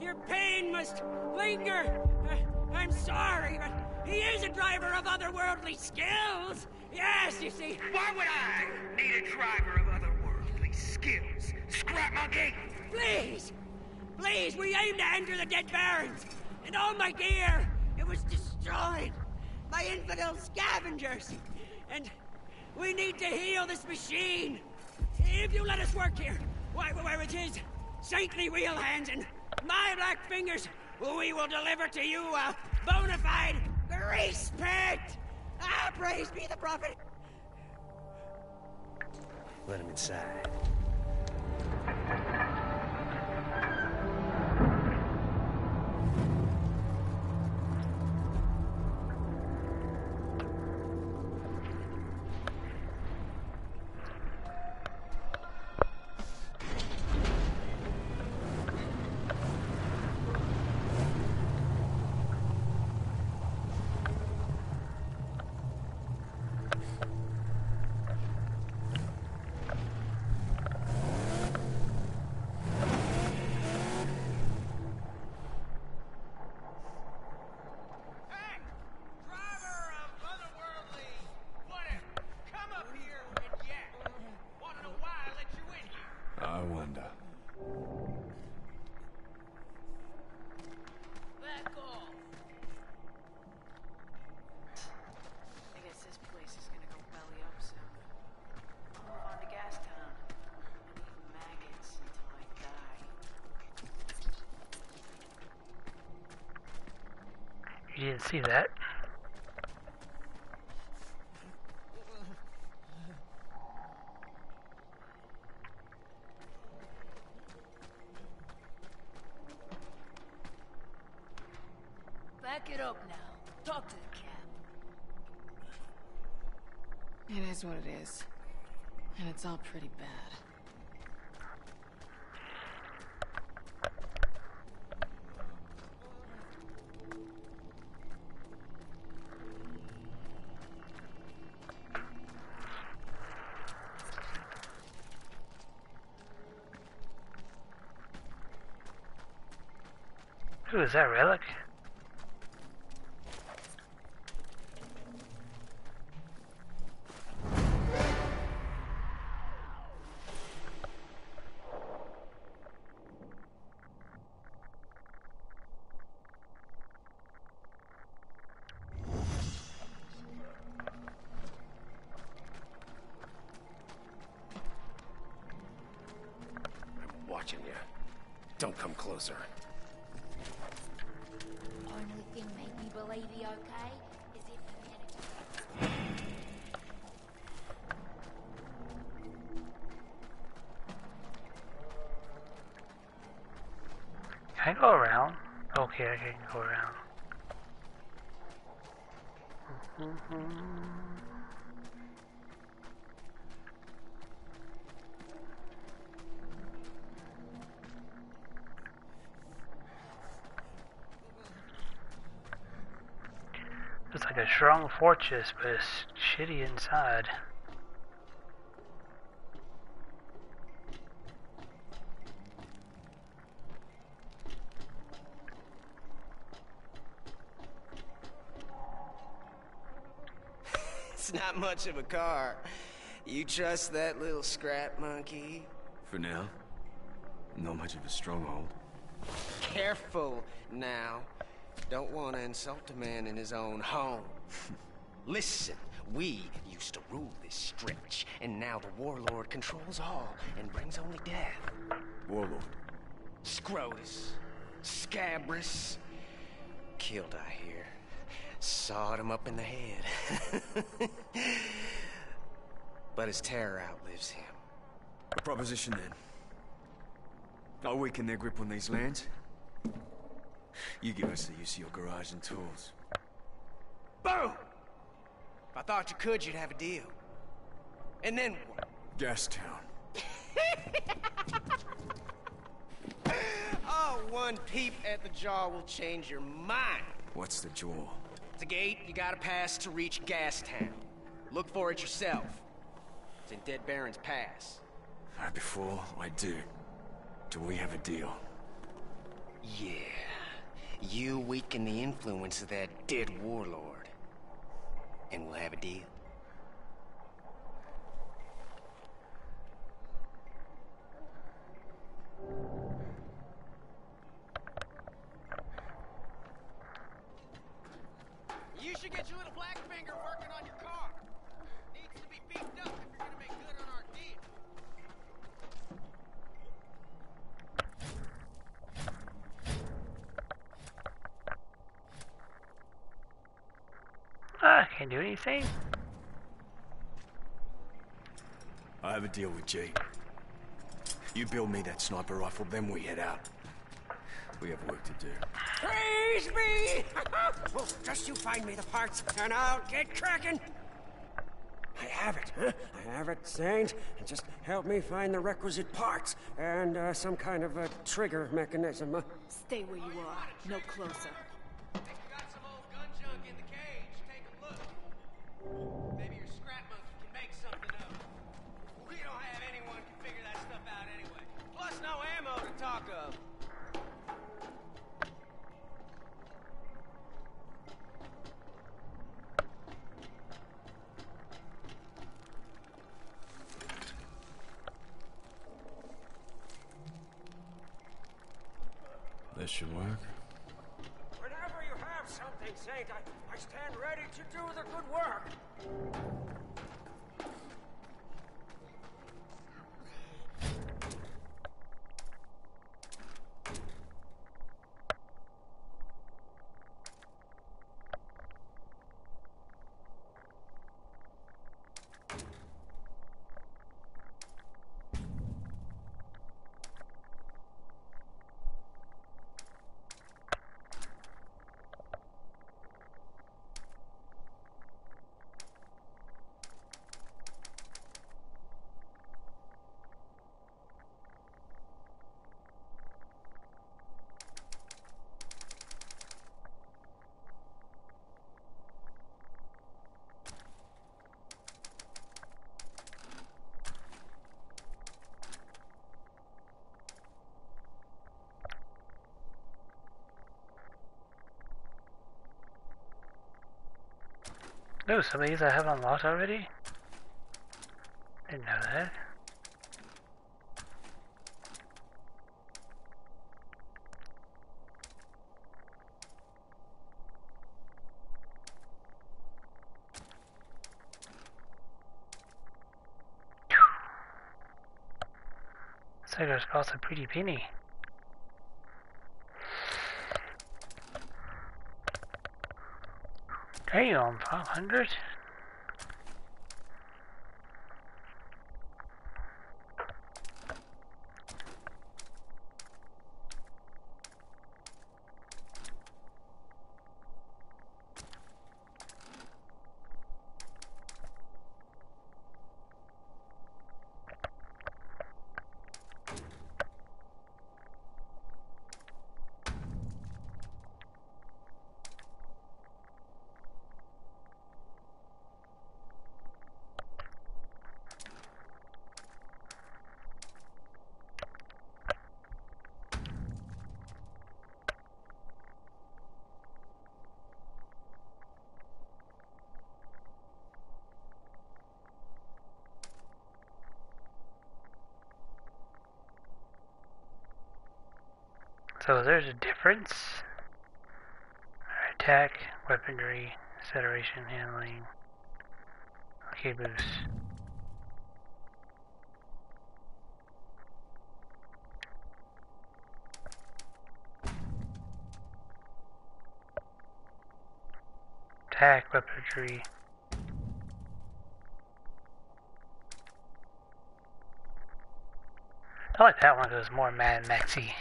Your pain must linger. Uh, I'm sorry, but he is a driver of otherworldly skills. Yes, you see. Why would I need a driver of otherworldly skills? Scrap monkey! Please! Please, we aim to enter the Dead Barrens! And all my gear, it was destroyed! My infidel scavengers! And we need to heal this machine! If you let us work here, why, where it is, saintly wheel hands and my black fingers, we will deliver to you a bona fide pit! Ah, praise be the prophet! Let him inside. See that. Back it up now. Talk to the cap. It is what it is. And it's all pretty bad. Who is that relic? I'm watching you. Don't come closer. Okay is Can I go around? Okay, I can go around. Mm-hmm. It's like a strong fortress, but it's shitty inside. It's not much of a car. You trust that little scrap monkey? For now, not much of a stronghold. Careful now. Don't want to insult a man in his own home. Listen, we used to rule this stretch, and now the warlord controls all and brings only death. Warlord. Scrotus, Scabrous, killed, I hear. Sawed him up in the head. but his terror outlives him. A proposition then. I'll weaken their grip on these lands. You give us the use of your garage and tools. Boom! If I thought you could, you'd have a deal. And then what? Gastown. Oh, one peep at the jaw will change your mind. What's the jaw? It's a gate you gotta pass to reach Gastown. Look for it yourself. It's in Dead Barrens Pass. Right before I do. Do we have a deal? Yeah. You weaken the influence of that dead warlord. And we'll have a deal. You should get your little black finger working on your car. Needs to be beefed up if you're gonna make good on our deal. Ah, can't do anything. I have a deal with Jeet. You build me that sniper rifle, then we head out. We have work to do. Praise me! well, just you find me the parts, and I'll get cracking. I have it, huh? I have it, Saint. Just help me find the requisite parts and uh, some kind of a trigger mechanism. Stay where you are. No closer. This should work. Whenever you have something, Saint, I, I stand ready to do the good work. No, some of these I have unlocked already. Didn't know that. Suckers cost a pretty penny. Damn, 500? So there's a difference. Attack, weaponry, acceleration, handling. Okay, boost. Attack, weaponry. I like that one because it's more Mad Maxy.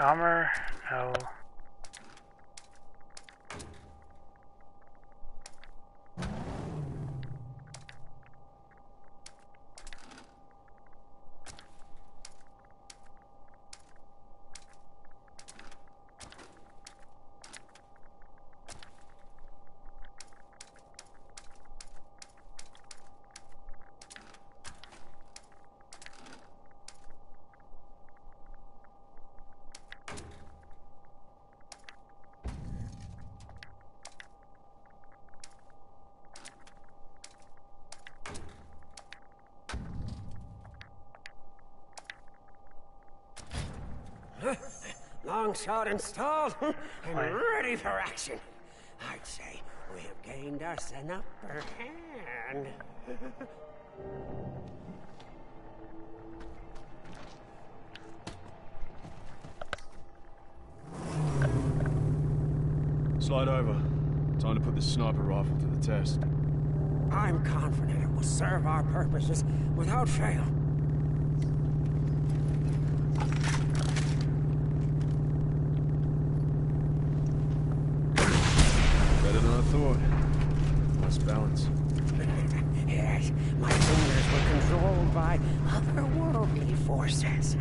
Armor, no. Long shot installed, and ready for action. I'd say we have gained us an upper hand. Slide over. Time to put the sniper rifle to the test. I'm confident it will serve our purposes without fail. Better than I thought. Nice balance. yes, my fingers were controlled by otherworldly forces.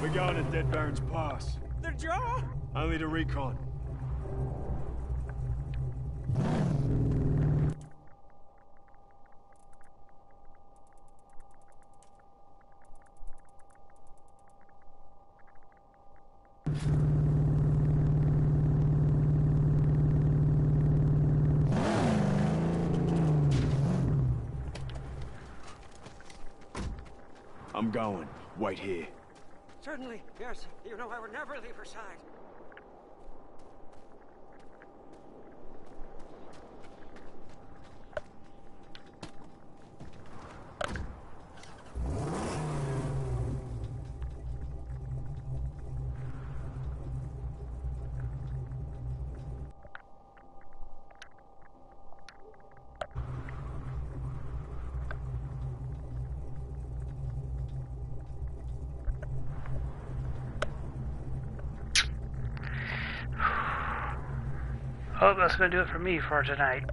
We're going to Dead Barrens Pass. The jaw? Only to recon. I'm going. Wait here. Certainly, yes. You know I would never leave her side. Oh, that's gonna do it for me for tonight.